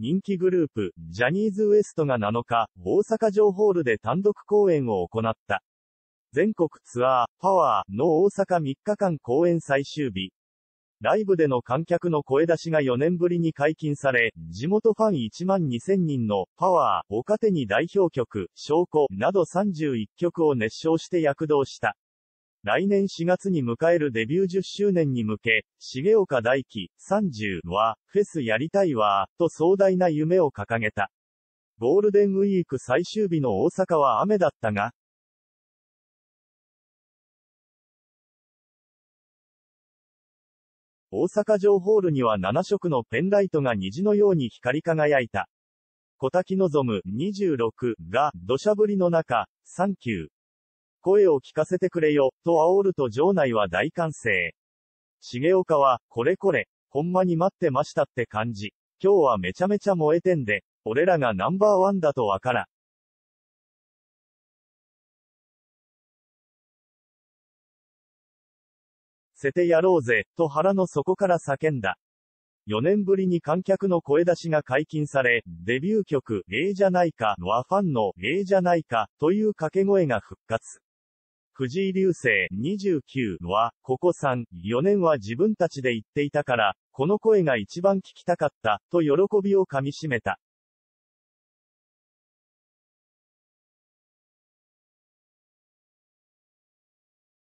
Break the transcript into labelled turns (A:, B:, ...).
A: 人気グループ、ジャニーズ WEST が7日、大阪城ホールで単独公演を行った。全国ツアー、パワーの大阪3日間公演最終日。ライブでの観客の声出しが4年ぶりに解禁され、地元ファン1万2000人のパワーを糧に代表曲、証拠など31曲を熱唱して躍動した。来年4月に迎えるデビュー10周年に向け、重岡大輝30は、フェスやりたいわと壮大な夢を掲げた。ゴールデンウィーク最終日の大阪は雨だったが、大阪城ホールには7色のペンライトが虹のように光り輝いた。小滝望む26が土砂降りの中、サンキュー。声を聞かせてくれよ、と煽ると場内は大歓声。重岡は、これこれ、ほんまに待ってましたって感じ。今日はめちゃめちゃ燃えてんで、俺らがナンバーワンだとわから。せてやろうぜ、と腹の底から叫んだ。4年ぶりに観客の声出しが解禁され、デビュー曲、ええじゃないかはファンの、ええじゃないか、という掛け声が復活。藤井流星29は、ここ3、4年は自分たちで言っていたから、この声が一番聞きたかった、と喜びをかみしめた。